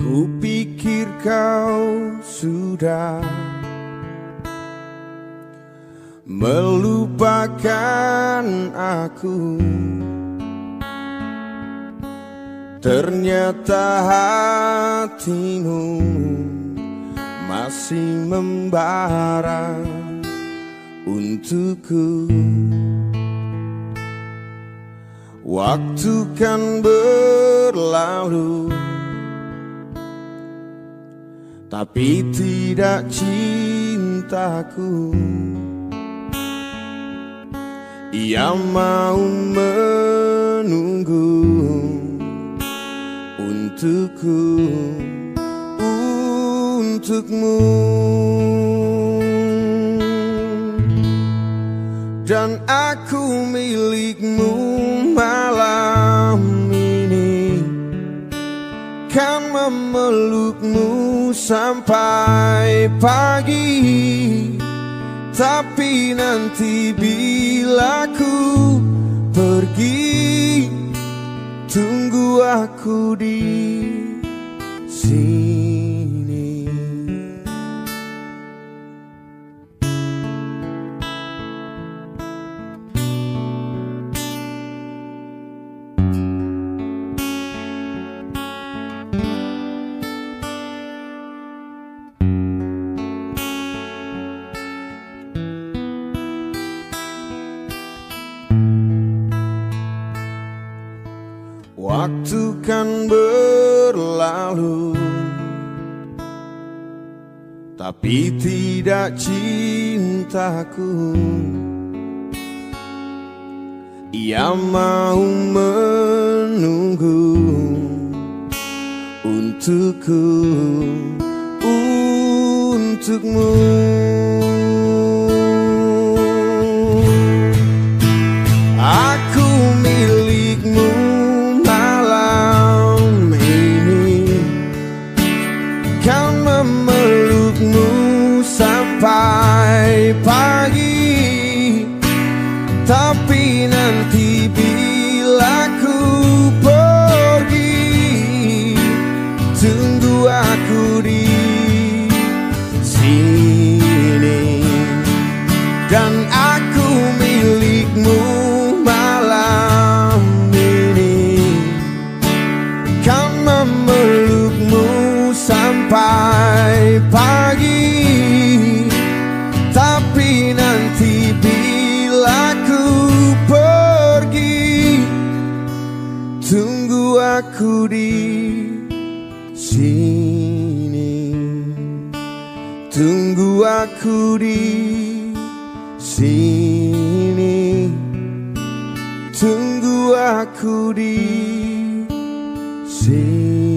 Kupikir kau sudah melupakan aku. Ternyata hatimu masih membara untukku. Waktu kan berlalu tapi tidak cintaku Ia mau menunggu Untukku Untukmu. Dan aku milikmu malam ini. Kan memelukmu sampai pagi Tapi nanti bila ku pergi Tunggu aku di sini Waktu kan berlalu Tapi tidak cintaku. Ia mau menunggu Untukku Untukmu pagi Tapi nanti bila ku pergi Tunggu aku di sini. Dan Tunggu aku di sini. Tunggu aku di sini. Tunggu aku di sini